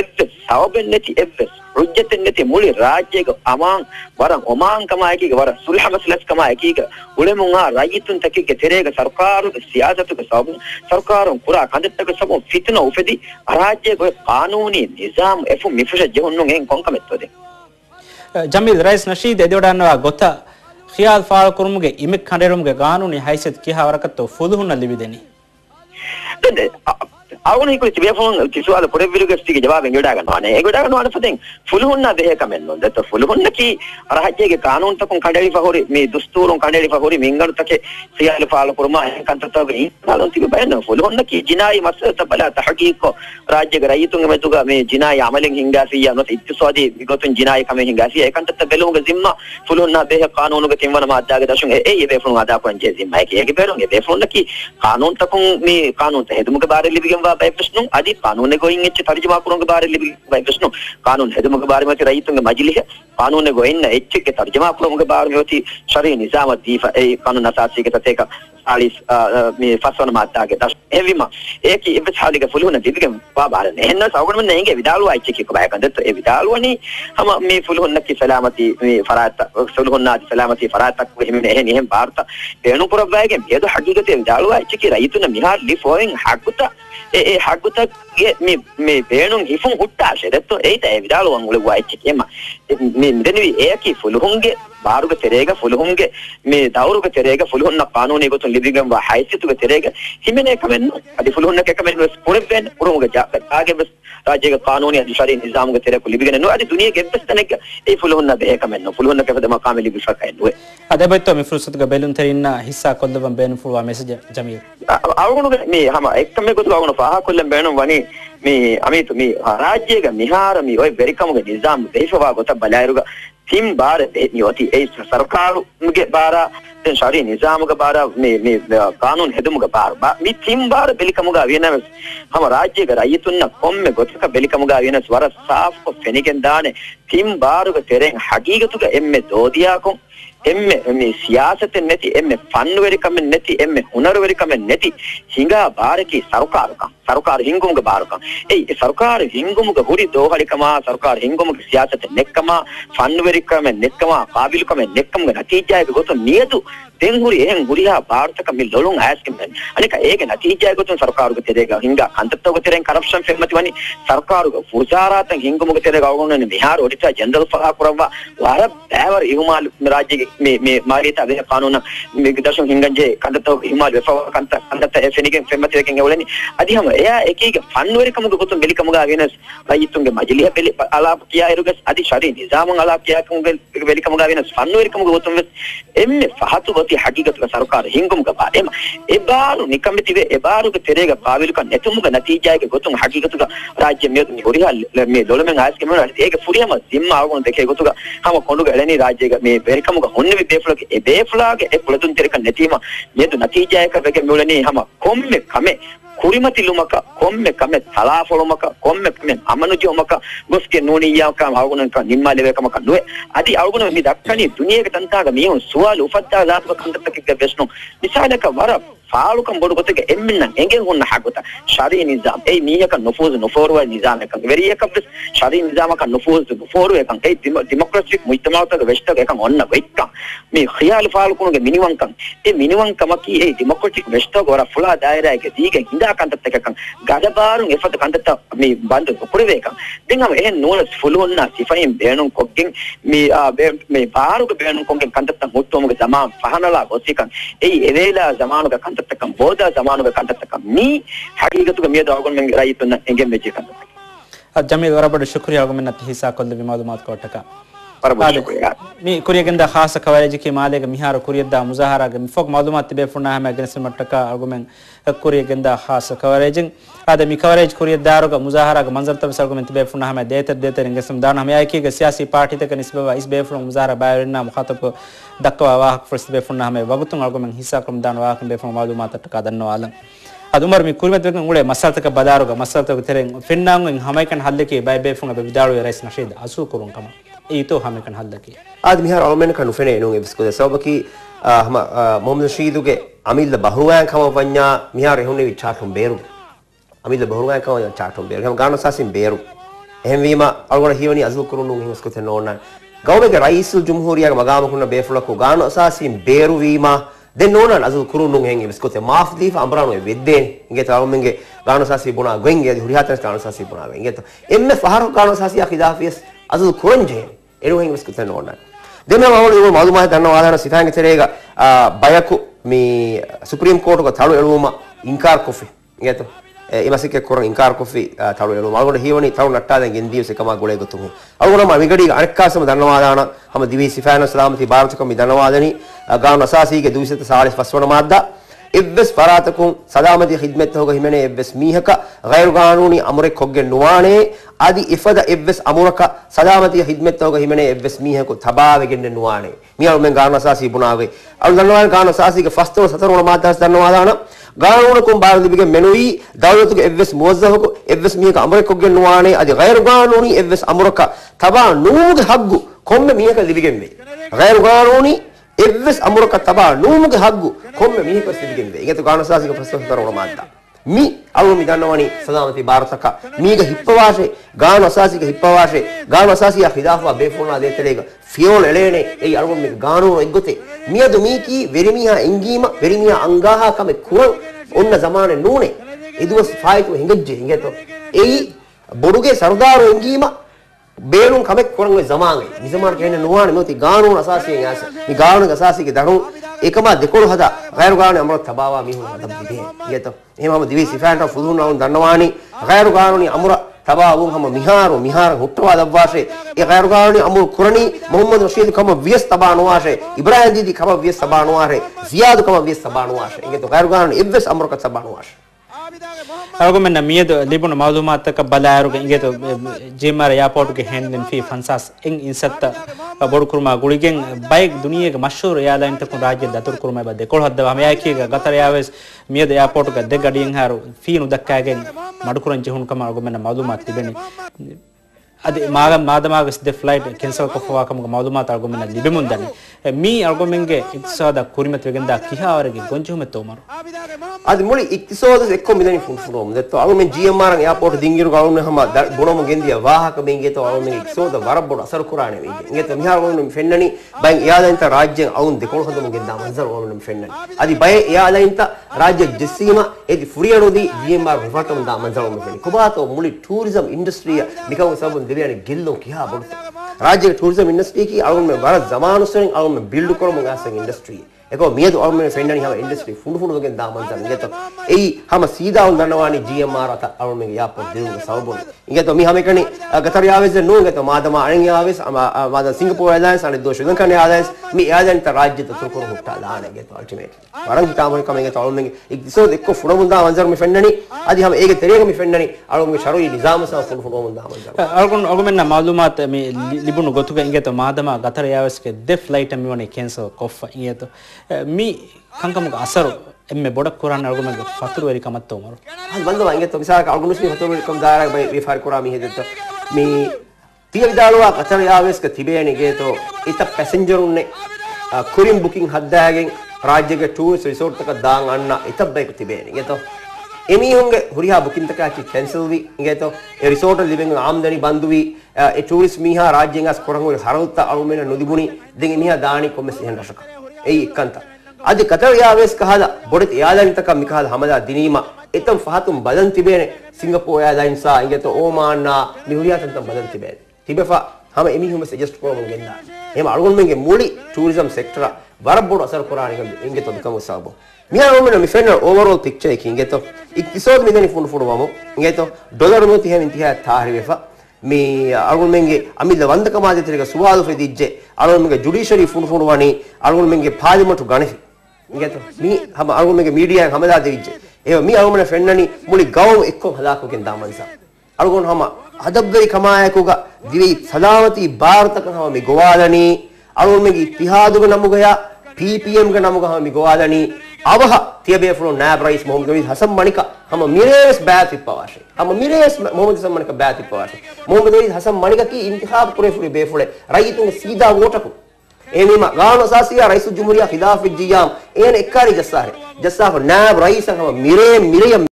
එවස් සවබෙන් නැති එවස් රුජ්ජතෙන් නැති මුළු රාජ්‍යයක අමාන් වරන් ඔමාන් කමා එකීක වර සුල්හමස්ලස් කමා එකීක උලෙමුන් ආ රාජිතුන් තකීක තෙරේක සර්කාරු සියාසතුක සබ සර්කාරුන් පුරා කන්දත්තක සබ ෆිතන උපෙදි රාජ්‍යයක කානූනි නිසාම් එෆු මිෆුෂ ජොන්නුන් එන් කොන්කමෙත්තෝද ජමීල් රයිස් නෂීද එදොඩන්නවා ගොත ඛියාල් ෆාල් කුරුමුගේ ඉමෙක් කඩරුම්ගේ ගානුනි හයිසත් කිහවරකතෝ ෆුදුහුන ලිබිදෙනි අවුනෙක තිබියෆෝන් කිසුවල පොඩේ විරු ගෙස්ටික ජවාබෙන් ගොඩා ගන්නවානේ ඒ ගොඩා ගන්නවා ෆතෙන් ෆුලුහුන්න දෙහ කමෙන් නොන් දත ෆුලුහුන්න කි රහජ්‍යගේ කානून තකන් කඩලි ෆහොරි මේ දුස්තූරුන් කඩලි ෆහොරි මින්ගල් තකේ සියල් ෆාල පුරමා කන්තතවගේ නාලොන් තිබ බයන ෆුලුහුන්න කි ජිනායි මසල තබලා තහකීක රාජ්‍යගේ රයිතුන් මෙතුගා මේ ජිනායි අමලෙන් හින්ගාසිය නොත් ඉත්තිසෝදී විගතුන් ජිනායි කමෙන් හින්ගාසිය ඒකන්තත බැලුගේ zimmා ෆුලුහුන්න දෙහ කානूनුගේ තින්වන මාත්‍යාගේ දශුන් ඒ ඒ බේෆුන් ආදා පංජේ zimmා ඒකේ බේරුන්ගේ බේෆුන් කි කානून තකන් මේ කානून තහෙදුමුගේ බාරලි විගම් పై ప్రశ్న అది कानून गोइंग इच्छे तर्जुमा करों के बारे में भाई प्रश्न कानून है के बारे में रही तुम मजली है कानून गोइंग इच्छे के तर्जुमा करों के बारे में होती शरी निजाम दीफ ए कानून असासी के तथे का सालिस में फसवन माता के दस एवी मा एक इब साली के फुलुन दीद के वा बारे ने न सागण में नहीं के विदालु आई के को भाई कंदे तो ए विदालु नहीं हम में फुलुन की सलामती में फरात फुलुन ना सलामती फरात तक को हिमने है निहम वार्ता बेणु पुरब भाई के भेद हकीकत विदालु आई के रही तो न मिहार लिफोइंग हकुता ए ඒ හක්ගුතක්ගේ මේ බේනුන් හිෆුන් හුට්ටාශය දැත්තු ඒට ඇවිදාල වංගුල වයිච්චකේම මින්දනවී ඒකි ෆුළුහුන්ගේ බාරුග තෙරේග ෆුළුහුන්ගේ මේ දවරුග තෙරේග ෆුළුහුන්න පානුනේ ගොතුන් ලිදිගම් වා හයිසිතුග තෙරේග හිමනේ කමෙන්න අදි ෆුළුහුන්න කකමෙන්න වෙස් පුරෙබ්බෙන් උරුමුග ජාගේ වෙස් රාජ්‍යක කානෝනි අධිශාරී නිසාමුග තෙරේක ලිබිගෙන නෝ අදි දුනිය ගෙබ්බස් තැනක ඒ ෆුළුහුන්න බේ කමෙන්න ෆුළුහුන්න කපද මකාමෙලි බිෂකයන් වේ අදබෙත්තු මේ ෆුරුසතුග බෙලුන් තෙරින්න හිස්සා කොල්ලවම් බේනු ෆුවා මෙසේජ් ජමීල් අවගුණු මේ හම එක්කම එකතු අවගුණු පහකොල්ලම් බෑනුම් වනේ මේ අමිතු මේ රාජ්‍යයක මිහාර මේ ඔය බෙරිකමුගේ නිසාම් දේශවා ගොත බලයරුග තිම් බාර නියෝති ඒ සරකාරුගේ බාර දැන් ශාරී නිසාමක බාර මේ මේ කානුන් හෙදුමක බාර මේ තිම් බාර බෙලිකමුගා වෙනවස් හම රාජ්‍යයක රයිතුන්න කොම්මෙ ගොතක බෙලිකමුගා වෙනස් වර සාෆ් ෆෙනිකෙන් දානේ තිම් බාරුක තෙරෙන් හකීගතුක එම්මේ දෝදියාකෝ එම්ම මේ සියාසතෙන් නැති එම්ම පන්නුවරිකම නැති එම්ම හුනරුවරිකම නැති හිඟා බාරකී සරකාරකම් සරකාර හිංගුමුග බාරකම් ඒ සරකාර හිංගුමුග හුරි දෝහලිකම සරකාර හිංගුමුග සියාසත නෙක්කම පන්නුවරිකම නෙක්කම කාබිලුකම නෙක්කම නතිජයක ගොත නියතු දෙංගුරි එහෙන් ගුරිහා ಭಾರತಕ ಮಿ ಲೊಳುಂ ಆಸ್ಕೆಮೆನ್ ಅನಿಕ ಏಗೆ ನತೀಜಾಯ ಗೊತ್ತು ಸರ್ಕಾರಗ ತೆರೆಗ ಹಿಂಗ ಕಂತತ್ತೋಗ ತೆರೆನ್ ಕರಪ್ಷನ್ ಫೆಮ್ಮತಿ ವನಿ ಸರ್ಕಾರಗ ಫುಜಾರಾತಂ ಹಿಂಗ ಮುಗ ತೆರೆಗ ಅವಗೊಂಡನೆ ಬಿಹಾರ ಒಡಿತಾ ಜನರಲ್ ಫಲಾ ಕುರವ ವಾರ ಬೇವರ್ ಇಹುಮಾಲ್ ರಾಜ್ಯಗೆ ಮೇ ಮೇ ಮಾರಿತ ಅದೇ ಕಾನೂನ ಮೇ ದರ್ಶನ ಹಿಂಗಂಜೆ ಕಂತತ್ತೋಗ ಇಹುಮಾಲ್ ವೆಫವ ಕಂತ ಕಂತತ್ತ ಎಫೆನಿಗೆ ಫೆಮ್ಮತಿ ವೆಕೆಂಗೆ ಅವಳನಿ ಅದಿಹಮ ಎಯಾ ಏಕೀಗ ಫನ್ವರಿಕ ಮುಗ ಗೊತ್ತು ಮೆಲಿಕಮುಗ ಆಗೇನಸ್ ರೈತುಂಗೆ ಮಜಲಿಯ ಬೆಲಿ ಅಲಾಪ್ ಕಿಯಾ ಇರುಗಸ್ ಅದಿ ಶರಿ ನಿಜಾಮಂ ಅಲಾಪ್ ಕಿಯಾ ಕುಂಗೆ ವೆಲಿಕಮುಗ ಆಗೇನಸ್ ಫನ್ವರಿಕ ಮುಗ ಗೊತ್ತು ಎಮ್ಮೆ ಫಹತು ಗೊತ್ತು ති හගීගතුක සරකාර හිංගුමුගපා එම එබාරු නිකමිතිවේ එබාරුක තෙරේග පාවිලුක නැතුමුග නතිජායක ගොතුන් හගීගතුක රාජ්‍ය මෙතුන් හොරිහල් මේ දොළමෙන් ආයස්කම ඒක පුරියම සිම්ම ආවගොන් දෙකේ ගොතුක හම කොඳුග එළෙනි රාජ්‍යක මේ වෙරිකමුග හොන්නේ විදේපලක එබේපලාගේ එපලතුන් තෙරක නැතිම මෙතු නතිජායක වෙක මුලනේ හම කොම්මේ කමේ ಕುರಿಮತಿಲುಮಕ ಕೊಮ್ಮೆ ಕಮೆ ತಲಾಫಳುಮಕ ಕೊಮ್ಮೆ ಕಮೆ ಅಮನುಜಿ ಒಮಕ ಗೊಸ್ಗೆ ನೋಣಿಯಾಕ ಅವಗುಣಕ ನಿಮ್ಮ ಲೆವೆಕಮಕ ನುವೆ ಅದಿ ಅವಗುಣ ಮಿ ದಕ್ಕನಿ ದುನಿಯಕ ತಂತಾಗ ಮೇವು ಸುವಾಲು ಉಫತ್ತಾಗ ದಾಸವ ಕಂದತಕ್ಕೆ ವೆಸ್ನು ಮಿಸಾಲಕ ವರ ಫಾಳುಕಂ ಬೊಡುಕೊತೆಗೆ ಎಮ್ಮಿನ್ನಂ ಎಂಗೆ ಹುನ್ನ ಹಾಕುತ ಶರಿ ನಿಜಾಮ್ ಏ ಮೀಯಕ ನುಫೂಜ್ ನುಫೋರುವ ನಿಜಾಮ್ ಏಕಂ ವೆರಿ ಏಕಂ ಬಿಸ್ ಶರಿ ನಿಜಾಮಕ ನುಫೂಜ್ ನುಫೋರು ಏಕಂ ಏ ಡೆಮೋಕ್ರಟಿಕ್ ಮುಯ್ತಮಾವತಗ ವೆಷ್ಟಗ ಏಕಂ ಒನ್ನ ವೈಕ್ಕಂ ಮೀ ಖಿಯಾಲ್ ಫಾಳುಕುನುಗೆ ಮಿನಿವಂಕಂ ಏ ಮಿನಿವಂಕಮಕಿ ಏ ಡೆಮೋಕ್ರಟಿಕ್ ವೆಷ್ಟಗ ವರ ಫುಲಾ ದಾಯರಾಗೆ ದೀಗೆ ಹಿಂದಾ ಕಂತತ್ತಕ ಏಕಂ ಗದಬಾರು ಎಫತ ಕಂತತ್ತ ಮೀ ಬಂದು ಕುರುವೇಕಂ ದಿಂಗಂ ಏ ನೂಲ ಫುಲುನ್ನ ಸಿಫೈಂ ಬೇಣುಂ ಕೊಗ್ಗಿಂ ಮೀ ಆ ಮೀ ಬಾರುಗ ಬೇಣುಂ ಕೊಗ್ಗಿಂ ಕಂತತ್ತ ಮುತ್ತುಮುಗೆ ಜಮಾ ಫಹನಲಾ ಗೊಸಿಕಂ ಏ ಎವೇಲಾ ಜಮಾನುಗ ಕಂತ ಕಂಡತಕ್ಕಂಥ ಹೋದ ಜಮಾನುಗ ಕಂಡತಕ್ಕಂಥ ಮೀ ಹಕೀಗತುಗ ಮಿಯದ ಅವಗೊಂಡು ಮಂಗೆ ರೈತನ ಎಂಗೆ ಮೆಜಿ ಕಂಡತಕ್ಕ ಜಮೀಲ್ ವರಬಡ ಶುಕ್ರಿಯಾಗುಮೆನ್ನ ತಿಹಿಸಾ ಕೊಂದು ವಿಮಾದು ಮಾತು ಕೊಟ್ಟಕ Parabéns, obrigado. Mi kuriyaganda khasa kawareji ke malega mihara kuriyada muzahara ga mifok malumat tibe furna hama gansil mataka argument kuriyaganda khasa kawareji ada mi kawarej kuriyadaro ga muzahara ga manzar tab argument tibe furna hama deter deter ngesam dan hama yake ga siyasi party ta kanisba is be furna muzahara bayrinna mukhatab dakwa wa hak first be furna hama wagutun argument hisa krum dan wa hak be furna malumat taka danna walan ಅದುಮರ್ ಮಿ ಕುರಿಮತ್ ಬೇಕು ಉಳೆ ಮಸಾಲ ತಕ ಬದಾರುಗ ಮಸಾಲ ತಕ ತೆರೆಂಗ್ ಫಿನ್ನಾಂಗ್ ಹಮೈಕನ್ ಹಲ್ಲಕ್ಕೆ ಬೈ ಬೇಫುಂಗ ಬಿದಾರು ರೈಸ್ ನಶೀದ್ ಅಸು ಕುರುಂಕಮ ඒතෝහමකන් හල්ලකි ආද මිහාර ඔලමෙන්කන් උෆෙනේ නුන් එබ්ස්කුද සබකි හම මොම්ද ශීදුගේ අමිල්ල බහුවෑන් කම වඤ්ඤා මිහාර එහුනේ විචාටුම් බේරු අමිල්ල බහුවෑන් කම වඤ්ඤා චාටුම් බේරු හම ගාන සසින් බේරු එහෙම වීම අල්ගොන හීවනි අසුල් කුරුණු නුන් එබ්ස්කුත නෝනන් ගෞමෙක රයිසුල් ජුම්හූරියාගේ මගාමකුන්න බේෆුලකු ගාන සසින් බේරු වීම දෙන්න ඕනන් අසු කුරුණුන් හෙන් ඉස්කොතේ මාෆ් දීෆ අම්බරානෝ වෙද්දේ ඉගේ තවමෙන්ගේ ගාන සාසි බොනා ගෙන්ගේ හුරිහතන ගාන සාසි බොනා ගෙන්ගේ එම්මේ ෆහරු ගාන සාසි අඛිදාෆියස් ಅದು ಕುರಂಜೆ ಎಡು ಹೆಂಗೆ ಬಿಸ್ಕುತ್ತೆ ನೋಡೋಣ දෙමළ මවල ඉව මදුමහ දන්නවා ආදාන සිතාන් ඉතරේක බයකු මේ සුප්‍රීම් කෝටුක තලු එළුවම ඉන්කාර් කොෆි ගේතු එමසික කරන් ඉන්කාර් කොෆි තලු එළුවම අලගොඩ හීවනි තලු නට්ටාදෙන් ගෙන්දියස් එකම ගොලේ ගතුමු අලගොඩම මිගඩි අනක්කාසම දන්නවා ආදාන හැම දිවි සිෆාන සලාමති භාරතකම දන්නවා ආදනි ගාන අසාසීගේ දූෂිත සාලිස් පස්වන මාද්දා එබ්බස් පරාතකුන් සදාමති ඛිද්මත් හොග හිමනේ එබ්බස් මීහක ගෛරු ගානූනි අමරෙක් හොග්ගෙන් නුවානේ আদি ඉෆද එබ්බස් අමරක සදාමති ඛිද්මත් හොග හිමනේ එබ්බස් මීහක තබාවෙගෙන් නුවානේ මියල් මෙන් ගානසාසී බුණාවේ අල් දන්නවා ගානසාසීගේ ෆස්තෝ සතරුණ මාතස් දන්නවා දාන ගානූනකුම් බාරදිබිගේ මෙනුයි දවලතුගේ එබ්බස් මුවස්සහක එබ්බස් මීහක අමරෙක් හොග්ගෙන් නුවානේ আদি ගෛරු ගානූනි එබ්බස් අමරක තබා නූගේ හග්ගු කොම්ම මීහක දිවිගෙන් වේ ගෛරු ගානූනි එවස් අමරක තබා නූමුගේ හග්ගු කොම්ම මිහි ප්‍රසිද්ධිගෙන්ද ඒකතු ගානසාසික ප්‍රසවතරවල මාත්තා මි අවු මි දන්නවනි සදාමති ಭಾರತක මීග හිප්පවාශේ ගානසාසික හිප්පවාශේ ගානසාසිය හිදාහුවා බේෆෝනා දේතලේක ෆියෝල් එලේනේ ඒ අරුම මි ගානෝ එක්ගොතේ මියදු මීකි වෙරිමියා එංගීම වෙරිමියා අංගාහා කමේ කුරන් ඔන්න සමානේ නූනේ ඉදුවස් ෆයිට් හිඟජ්ජේ හිඟේතෝ ඒ බොරුගේ සරදාරෝ එංගීම බේරුම් කමෙක් කොරන් ඔය සමාගය නිසමාර කියන්නේ නොවානේ මොති ගානෝ රසාසියෙන් ඇස මේ ගානෝ රසාසියක දනෝ එකම දෙකොළ හදා ගයරු ගානේ අමර තබාවා මිහු හදම් දිවේ ඊයත එහෙමම දිවේ සිෆෑන්ට ෆුදුන් නවුන් දන්නවානි ගයරු ගානෝනි අමර තබා වුන් හම මිහාරු මිහාර හුට්ටවා දබ්වාසේ ඒ ගයරු ගානෝනි අමර කුරණි මොහම්මද් රෂීද් කම වියස් තබා නොවාසේ ඉබ්‍රාහිම් දීදි කම වියස් තබා නොවාසේ සියාද් කම වියස් තබා නොවාසේ ඊයත ගයරු ගානෝනි ඉබ්වස් අමර ක තබා නොවාසේ ಅವಗೊಮ್ಮೆ ಮಿಯದು ಲಿಬುನ ಮಾಲೂಮಾತಕ ಬಲಾಯರುಗೆ ಇಂಗೆತು ಜೇಮರ ಯಾಪೋರ್ಟ್ಗೆ ಹೆಂದಿನ ಫಿ ಫನ್ಸಾಸ್ ಇಂಗ್ ಇನ್ಸತ್ತ ಬೊಡು ಕುರ್ಮ ಗುಳಿಗೆಂ ಬೈಕ್ ದುನಿಯೆಗೆ ಮಶೂರ್ ಏರ್ಲೈನ್ ತಕು ರಾಜ್ಯ ದತುರ್ ಕುರ್ಮ ಬದ್ದೆ ಕೊಳ ಹದ್ದ ಹಮಯಾಕಿಗ ಗತರ ಯಾವೆಸ್ ಮಿಯದ ಯಾಪೋರ್ಟ್ಗೆ ದೆಗಡಿಯಂ ಹಾರು ಫೀನು ದಕ್ಕಾಗೆ ಮಡುಕುರಂಚಿ ಹುಣ್ಕಮ ಅವಗೊಮ್ಮೆ ಮಾಲೂಮಾತ್ ತಿಬೆನಿ ade maga madama gas de flight cancel ko fwa kam malumat argument libe mundani mi argument ge iktisada kurimet wegenda kiha warage gonjume tomar ade moli iktisada ekko midani fun funom detto argument gmr ang airport dingiru galun hama bonom gendia wahaka menge to argument iktisada warabbo asar kurane we inge to mihar wonum fennani bang yadainta rajyen avun dekol hadum genda manzar wonum fennani ade bay yadainta rajya jessima edi furiyano di gmr rifatam da manzar wonum fennani kubato moli tourism industry mikaw sabun දෙවියන් ගෙල්ලෝ කියහා බොරු රාජ්‍ය tourism industry කී අලුන් මේ බර ජමානුසරින් අලුන් මේ build කරමු ගාසන් industry එකෝ මියදු අවමන ෆෙන්ඩනි හැම industry ෆුඩු ෆුඩුගෙන් දාමන්තර ඉගත එයි හැම සීදාවන් දන්නවානි ජීඑම්ආර් අත අවමන යාප දෙවුන සවබොන ඉගත මි හැම කනේ ගතර යාවෙස් නෝ ගත මාදම අරන් යාවෙස් මාද සිංගප්පූර් එයර්ලයින්ස් අනි දෝෂ ගන් කනේ ආදයිස් මි එයර්ලයින් ත රාජ්‍ය ත තුරුකෝ හුට්ටා දාන ගත අල්ටිමේට් වරන් තාමන කමෙන් ගත අවමන ඉක් දිසෝ එක්ක ෆුඩු මුන්දා මන්තර මි ෆෙන්ඩනි අදි හැම ඒක තෙරේග මි ෆෙන්ඩනි අලුමගේ ශරුයි නිසාම සහ ෆුඩු ෆුඩු මුන්දා මන්තර අලුකුන් අගමෙන්න මාලුමාත් මි ලිබුණු ගොතුක ඉගත මාදම ගතර යාවෙස් ක දෙ ෆ්ලයිට් මි වනේ කැන්සල් කොෆ්ෆා ඉගත ಮಿ ಕಂಕಮಗ ಅಸರು ಎಮ್ಮೆ ಬೊಡಕ್ ಕುರಾನ್ ಅಳ್ಗುಮಗ ಫತುರುವರಿ ಕಮತ್ತ ಉಮರು ಅದು ಬಂದು ಹಂಗೆ ತೊ ಬಿಸಾಕ ಅಳ್ಗುಮಿಸ್ನಿ ಫತುರುವರಿ ಕಮ್ ದಾರ ಬೈ ವಿಫಾರ್ ಕುರಾಮಿ ಹೆದೆತ್ತ ಮಿ ತಿಯ ವಿದಾಳುವ ಕತರ ಯಾವೆಸ್ಕ ತಿಬೇಣಿಗೆ ತೊ ಇತ ಪ್ಯಾಸೆಂಜರ್ ಉನ್ನೆ ಕುರಿಂ ಬುಕಿಂಗ್ ಹದ್ದಾಗೆ ರಾಜ್ಯಗೆ ಟೂರಿಸ್ಟ್ ರಿಸೋರ್ಟ್ ತಕ ದಾಂಗ್ ಅಣ್ಣ ಇತ ಬೈಕ್ ತಿಬೇಣಿಗೆ ತೊ එමිහුන්ගේ හුරිහා බුකින්තකකි කැන්සල් වී ඉගේතෝ ඒ රිසෝර්ට් ලිවිං ආම්දනි බන්දු වී ඒ ටූරිස්ට් මීහා රාජ්‍යංගස් කොරංගුල හරවුත්ත අලුමෙන නොදිබුනි දෙන් එමිහා දානි කොමස් එහෙන් රසක එයි එක්කන්ත අධි කතව යාවේස් කහලා බොඩත් එයාලනිතකම් මිකහල් හමලා දිනීම එතම් ෆහතුම් බලන් තිබේනේ සිංගපෝ එයාලයින් සා ඉංගත ඕමාන්නා මිහුරියාතන්තම් බලන් තිබේනේ තිබෙෆා හම එමිහුම සජස්ට් කරමුන් ගෙන්නා එහෙම අලුගොන්මගේ මුලි ටූරිසම් සෙක්ටර වරබොඩ අසර කොරානිකම් ඉංගත දුකම සාබෝ මියාවමන මිෆෙන්න ඕවරෝල් පික්චර් එකකින් ඉංගත ඉක්සෝඩ් මිදෙනි ෆුන් ෆුඩවම ඉංගත ඩොලර් මුති හැමින් තියා තාහරි වෙෆා මේ අරගුණමෙන්ගේ අමිල්ල වන්දක මාධ්‍යතරක සුවාදු ෆෙදිජ්ජේ අරගුණමෙන්ගේ ජුඩිෂරි ෆුන්ෆුන් වණි අරගුණමෙන්ගේ පාර්ලිමේන්තු ගණහි ඉගෙත මේ හැම අරගුණමෙන්ගේ මීඩියා හැමදා දෙවිජ්ජේ ඒව මේ අරගුණ ෆෙන්නනි මුලි ගවම් එක්කම හදාකෝකෙන් දාමනිසා අරගුණ හැම හදබ්ගරි කමායකෝග දිවි සලාවති ಭಾರತක හැම මේ ගෝවාලනි අරගුණමෙන්ගේ ඉතිහාදුක නමුගයා PPM ග නමුග හැම මේ ගෝවාලනි අවහ තියබේෆුණු නෑබ් රයිස් මොහොමද ගමීස් හසම් මණික හම මිරේස් බෑතිප් පවාශේ හම මිරේස් මොහොමද හසම් මණික බෑතිප් පවාශේ මොහොමද ගමීස් හසම් මණික කී ඉන්තිහාබ් කුරේෆුලි බේෆුලේ රයිතුන් සීදා වෝටකු ඒනීම ගාන සාසියා රයිසු ජුමුරියා ඛිලාෆ් ජියාම් ඒන එක්කාරි ජස්සාරේ ජස්සාහ නෑබ් රයිස් හම මිරේ මිරේ